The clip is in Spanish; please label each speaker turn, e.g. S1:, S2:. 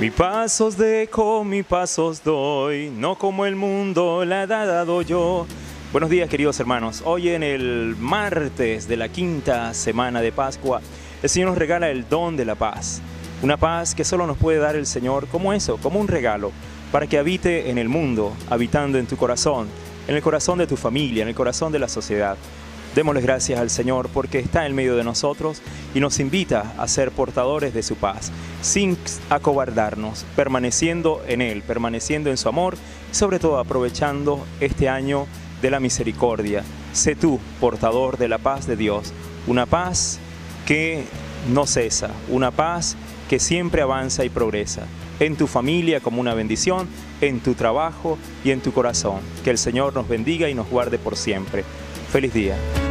S1: Mi pasos dejo, mi pasos doy, no como el mundo la he dado yo. Buenos días queridos hermanos, hoy en el martes de la quinta semana de Pascua, el Señor nos regala el don de la paz. Una paz que solo nos puede dar el Señor como eso, como un regalo, para que habite en el mundo, habitando en tu corazón, en el corazón de tu familia, en el corazón de la sociedad. Démosle gracias al Señor porque está en medio de nosotros y nos invita a ser portadores de su paz, sin acobardarnos, permaneciendo en Él, permaneciendo en su amor y sobre todo aprovechando este año de la misericordia. Sé tú portador de la paz de Dios, una paz que no cesa, una paz que siempre avanza y progresa, en tu familia como una bendición, en tu trabajo y en tu corazón. Que el Señor nos bendiga y nos guarde por siempre. Feliz día.